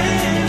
Hey.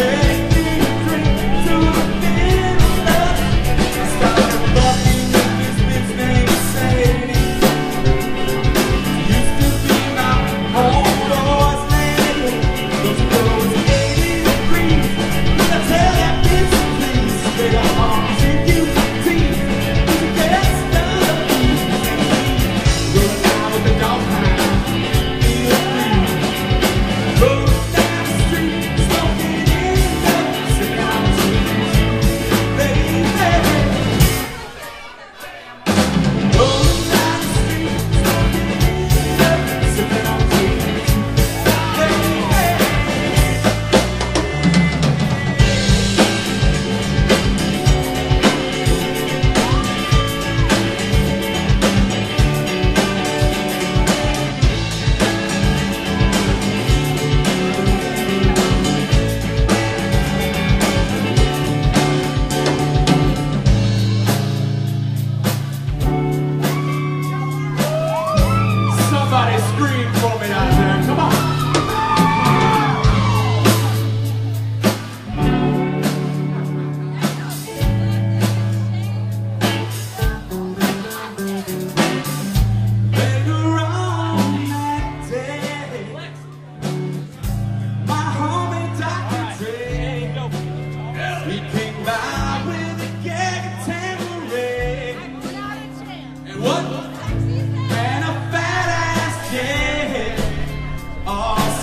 say scream for me now.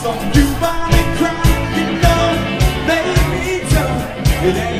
You buy me cry, you know baby, don't.